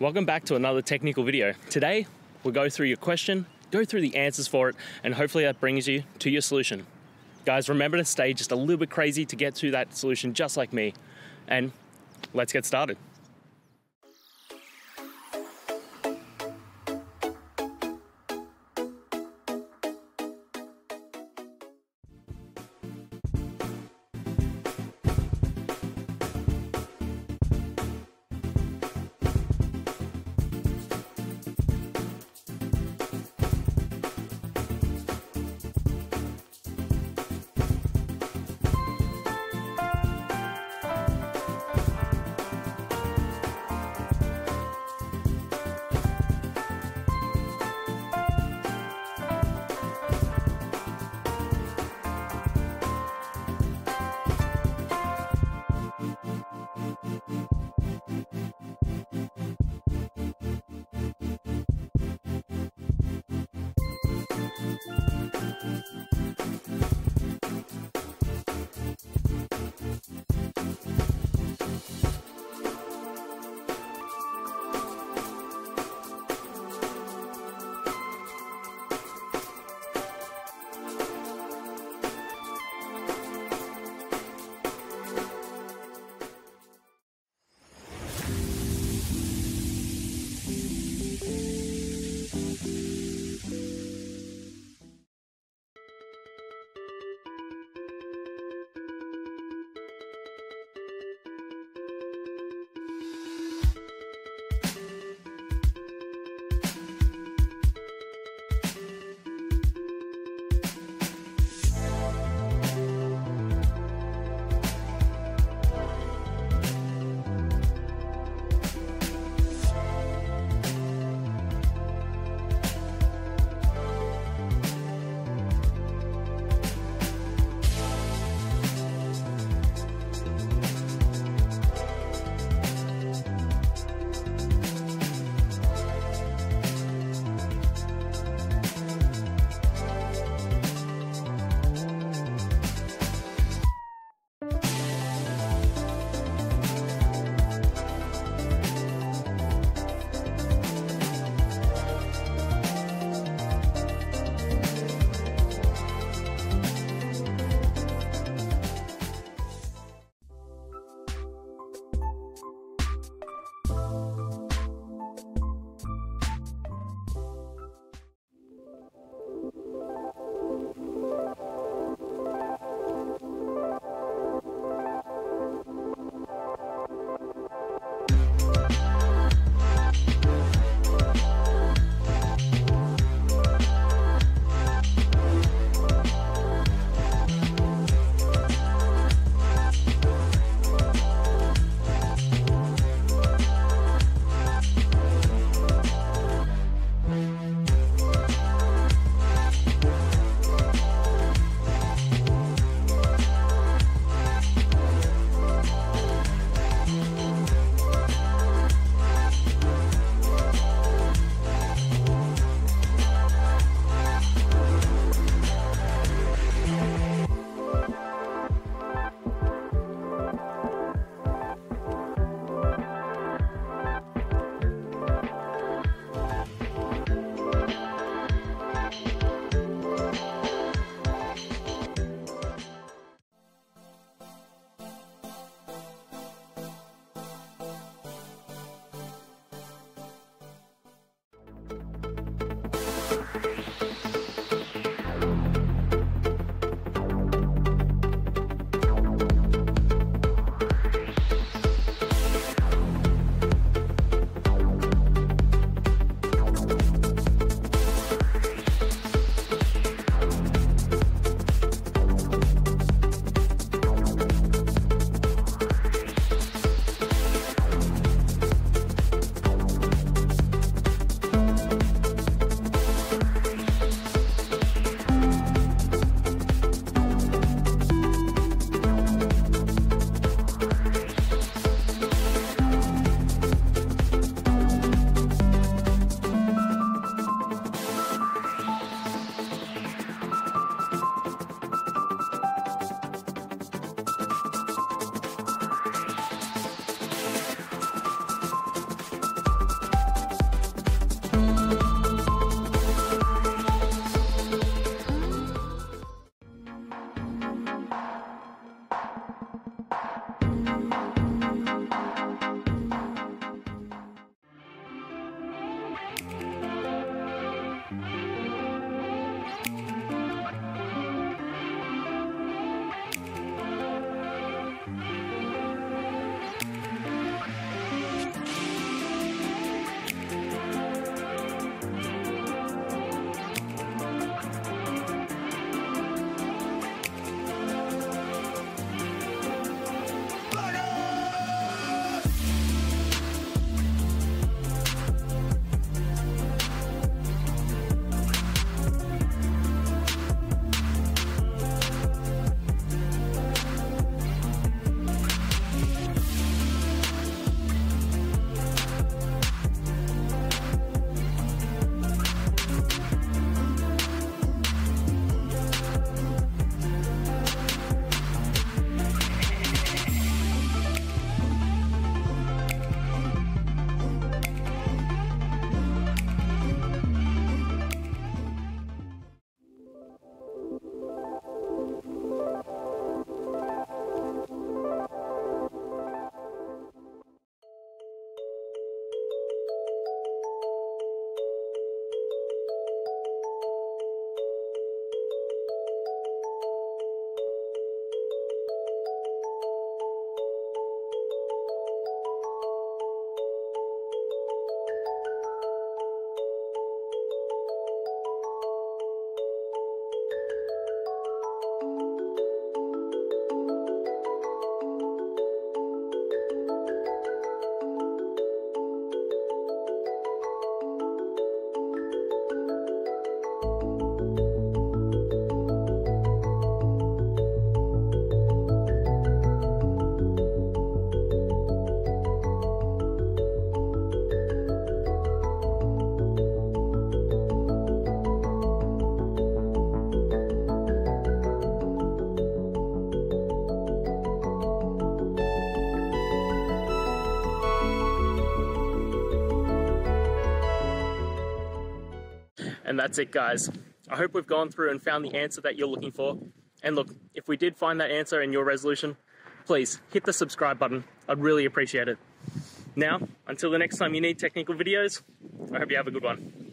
Welcome back to another technical video. Today, we'll go through your question, go through the answers for it, and hopefully that brings you to your solution. Guys, remember to stay just a little bit crazy to get to that solution just like me. And let's get started. And that's it, guys. I hope we've gone through and found the answer that you're looking for. And look, if we did find that answer in your resolution, please hit the subscribe button. I'd really appreciate it. Now, until the next time you need technical videos, I hope you have a good one.